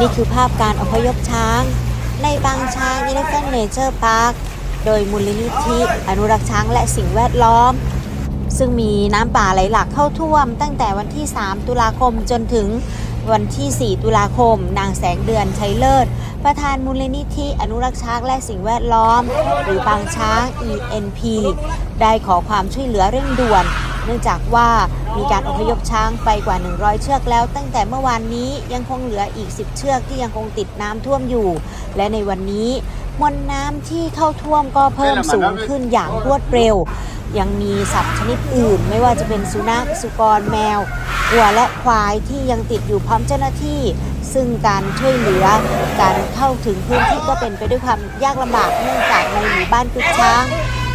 นี่คือภาพการอพยพช้าง ในบางช้าง Elephant Nature Park โดยมูลนิธิอนุรักษ์ช้างและสิ่งแวดล้อม ซึ่งมีน้ำป่าไหลหลากเข้าท่วมตั้งแต่วันที่ 3 ตุลาคมจนถึง วันที่ 4 ตุลาคม นางแสงเดือนชัยเลิศ ประธานมูลนิธิอนุรักษ์ช้างและสิ่งแวดล้อม หรือบางช้าง ENP ได้ขอความช่วยเหลือเร่งด่วน เนื่องจากว่ามีการอพยพช้างไปกว่า 100 เชือกแล้ว ตั้งแต่เมื่อวานนี้ยังคงเหลืออีก 10 เชือกที่ยังคงติดน้ำท่วมอยู่ และในวันนี้มวลน้ำที่เข้าท่วมก็เพิ่มสูงขึ้นอย่างรวดเร็ว ยังมีสัตว์ชนิดอื่น ไม่ว่าจะเป็นสุนัขสุกรแมววัวและควายที่ยังติดอยู่พร้อมเจ้าหน้าที่ ซึ่งการช่วยเหลือการเข้าถึงพื้นที่ก็เป็นไปด้วยความยากลำบากเนื่องจากในหมู่บ้านกุดช้าง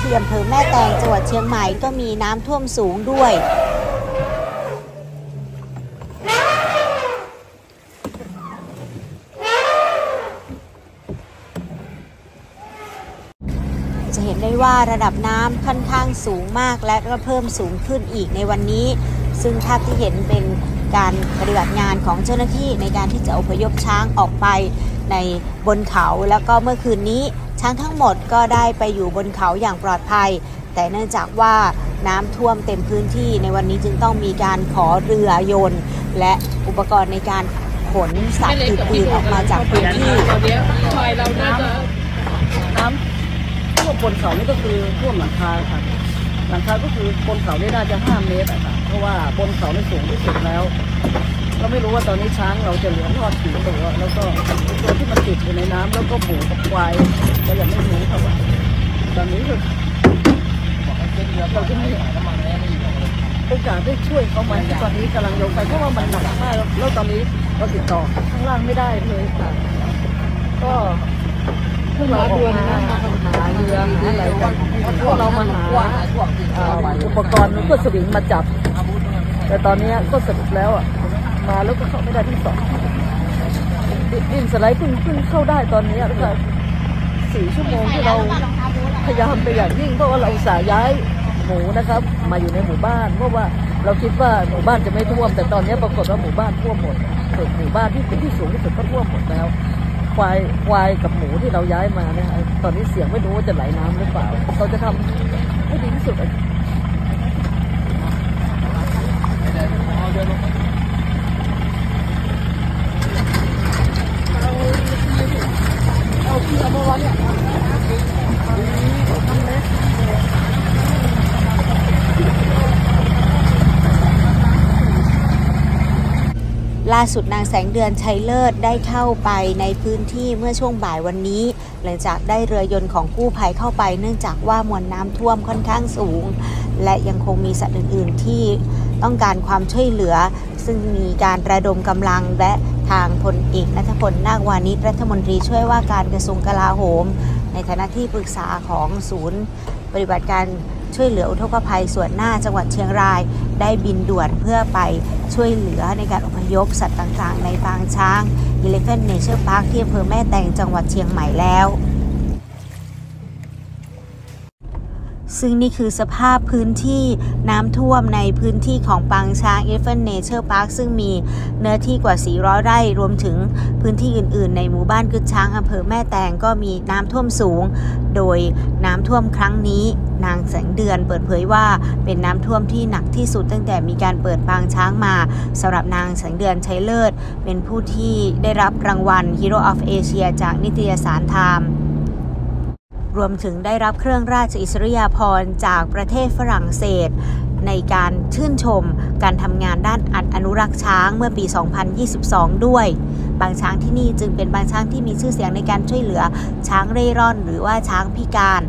ที่อำเภอแม่แตงจังหวัดเชียงใหม่ก็มีน้ำท่วมสูงด้วย จะเห็นได้ว่าระดับน้ำค่อนข้างสูงมากและก็เพิ่มสูงขึ้นอีกในวันนี้ ซึ่งภาพที่เห็นเป็นการปฏิบัติงานของเจ้าหน้าที่ในการที่จะอพยพช้างออกไปในบนเขาแล้วก็เมื่อคืนนี้ ช้างทั้งหมดก็ได้ไปอยู่บนเขาอย่างปลอดภัย แต่เนื่องจากว่าน้ำท่วมเต็มพื้นที่ในวันนี้จึงต้องมีการขอเรือยนต์ และอุปกรณ์ในการขนสัตว์อื่นๆออกมาจากพื้นที่ตอนนี้ชายเราน่าจะน้ำท่วมบนเขานี่ก็คือท่วมหลังคาค่ะหลังคาก็คือบนเขานี่น่าจะ5เมตรอะค่ะเพราะว่าบนเขานี่สูงที่สุดแล้ว เราไม่รู้ว่าตอนนี้ช้างเราจะเหลือรอดกี่ตัวแล้วก็ตัวที่มันติดอยู่ในน้ำแล้วก็หมูกับควายเรายังไม่รู้ค่ะว่าตอนนี้คือเราจะม่โอกาสได้ช่วยเขาไหมตอนนี้กำลังลงไปเพราะว่ามันหนักมากแล้วตอนนี้เราติดต่อข้างล่างไม่ได้เลยค่ะก็เพิ่งมาเดือนะหาเรือหาอะไรกันพวกเรามาหาอุปกรณ์ก็สวิงมาจับ แต่ตอนนี้ก็สรุปแล้วอะ มาแล้วก็เข้าไม่ได้ที่สองดินสไลด์เพิ่งเพิ่งเข้าได้ตอนนี้แล้วก็สี่ชั่วโมงที่เราพยายามไปอย่างยิ่งเพราะว่าเราสาย้ายหมูนะครับ มาอยู่ในหมู่บ้าน เพราะว่าเราคิดว่าหมู่บ้านจะไม่ท่วม แต่ตอนนี้ปรากฏว่าหมู่บ้านท่วมหมดส่วนหมู่บ้านที่เป็นที่สูงที่สุดก็ท่วมหมดแล้วควายควายกับหมูที่เราย้ายมาเนี่ยตอนนี้เสียงไม่รู้ว่าจะไหลน้ำหรือเปล่าเราจะทำให้ดีที่สุด ล่าสุดนางแสงเดือนชัยเลิศได้เข้าไปในพื้นที่เมื่อช่วงบ่ายวันนี้ หลังจากได้เรือยนต์ของกู้ภัยเข้าไป เนื่องจากว่ามวลน้ำท่วมค่อนข้างสูง และยังคงมีสัตว์อื่น ๆ ที่ต้องการความช่วยเหลือ ซึ่งมีการระดมกำลังและทางพลเอกนัทพลนาควานิชรัฐมนตรีช่วยว่าการกระทรวงกลาโหม ในฐานะที่ปรึกษาของศูนย์ปฏิบัติการ ช่วยเหลืออุทกภัยส่วนหน้าจังหวัดเชียงราย ได้บินด่วนเพื่อไปช่วยเหลือในการอพยพสัตว์ต่างๆ ในปางช้าง Elephant Nature Park ที่อำเภอแม่แตงจังหวัดเชียงใหม่แล้ว ซึ่งนี่คือสภาพพื้นที่น้ำท่วมในพื้นที่ของปางช้าง Elephant Nature Park ซึ่งมีเนื้อที่กว่า 400 ไร่รวมถึงพื้นที่อื่น ๆ ในหมู่บ้านกึดช้างอำเภอแม่แตงก็มีน้ำท่วมสูง โดยน้ำท่วมครั้งนี้ นางแสงเดือนเปิดเผยว่าเป็นน้ำท่วมที่หนักที่สุดตั้งแต่มีการเปิดปางช้างมาสำหรับนางแสงเดือนชัยเลิศ เป็นผู้ที่ได้รับรางวัล Hero of Asia จากนิตยสารไทม์ รวมถึงได้รับเครื่องราชอิสริยาภรณ์จากประเทศฝรั่งเศส ในการชื่นชมการทำงานด้านอัดอนุรักษ์ช้างเมื่อปี 2022 ด้วย บางช้างที่นี่จึงเป็นบางช้างที่มีชื่อเสียงในการช่วยเหลือช้างเร่ร่อน หรือว่าช้างพิการ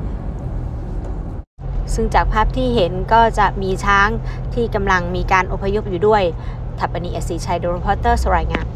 ซึ่งจากภาพที่เห็นก็จะมีช้างที่กำลังมีการอพยพอยู่ด้วยทัปปนีเอสีชัยโดรพอตเตอร์สรายงาน